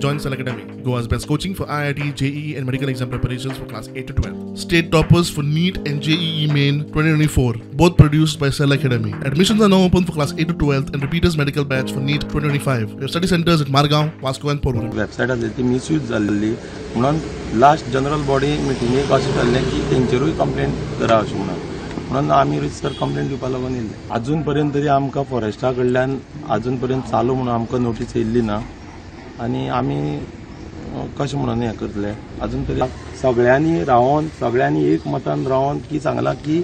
Join Cell Academy, Goa's best coaching for IIT, JEE, and medical exam preparations for class 8 to 12. State toppers for NEET and JEE Main 2024, both produced by Cell Academy. Admissions are now open for class 8 to 12 and repeaters medical batch for NEET 2025. We have study centers at Margao, Vasco, and Porur. Website आसली ती misuse जाल्ली म्हणून last general body मिटिंगेक अशें थारलें की तेंचेरूय complain करा अशें म्हणून म्हणून आमी रिसर कंप्लेन दिवपा लागून येयले अजून पर्यंत तरी आमकां फॉरेस्टा कडल्यान अजून पर्यंत चालू म्हणून आमकां नोटीस येयल्ली ना आनी आमी कशें म्हणून हें करतले? अजून तरी सगळ्यांनी रावन सगळ्यांनी एक मतान रावन की सांगलां की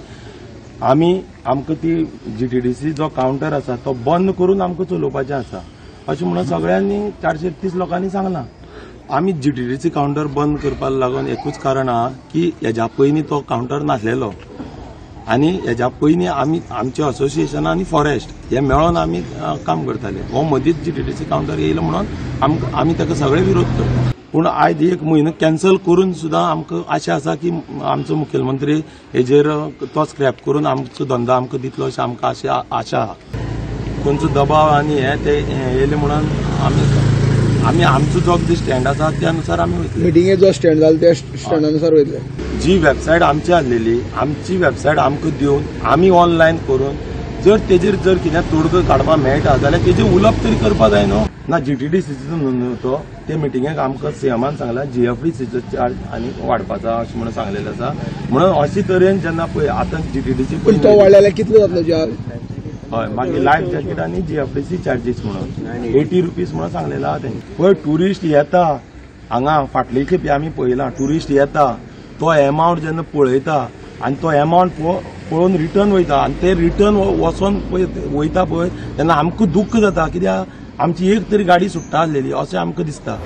आमी आमकां ती जी टी डी सी जो कावंटर आसा तो बंद करून आमकां चलोवपाचें आसा अशें म्हणून सगळ्यांनी चारशे तीस लोकांनी सांगलां. आमी G T D C counter बंद करपाक लागून एकूच कारण आहा की हेज्या पयलीं तो कावंटर नासलेलो. आनी हेज्या पयलीं आमी आमचे असोसिएशन आनी फॉरेस्ट हे मेळोन आमी काम करताले. हो मदींच जी टी सी कावंटर येयलो म्हणून आमी ताका सगळे विरोध करता. पूण आयज एक म्हयनो कॅन्सल करून सुद्दां आमकां आशा आसा की आमचो मुखेलमंत्री हेजेर तो स्क्रॅप करून आमचो धंदो आमकां दितलो अशें आमकां आशा आशा. आहा खंयचो दबाव आनी हे ते येयले म्हणून आमी आमी आमचो जो कितें स्टँड आसा त्या अनुसार आमी वयतले मिटिंगेक जो स्टँड जालो त्या स्टँडानुसार वयतले जी वेबसायट आमची आसलेली आमची वेबसायट आमकां दिवन आमी ऑनलायन करून जर तेजेर जर कितें तोडगो काडपाक मेळटा जाल्यार तेजेर उलोवप तरी करपा जाय न्हू? ना जी टी डी सीचो न्हू तो. ते मिटिंगेक आमकां सीएमान सांगला जी एफ डी सीचो चार्ज आनी वाडपाचो अशें म्हणून सांगलेलें आसा. म्हणून अशे तरेन जेन्ना पळय आतां जी टी डी सी पूण तो वाडल्यार कितलो जातलो चार्ज हय मागीर लायफ जॅकेट आनी G F D C charges म्हणून. एटी रुपीज म्हणून सांगलेलो आहा तेणी पळय ट्युरिस्ट येता. हांगा फाटले खेपे आमी पळयलां ट्युरिस्ट येता. तो एमावंट जेन्ना पळयता आनी तो एमावंट पळोवन रिटर्न वयता आनी ते रिटर्न वचोन पळय वयता पळय तेन्ना आमकां दुख्ख जाता. कित्याक? आमची एक तरी गाडी सुट्टा आसलेली अशें आमकां दिसता.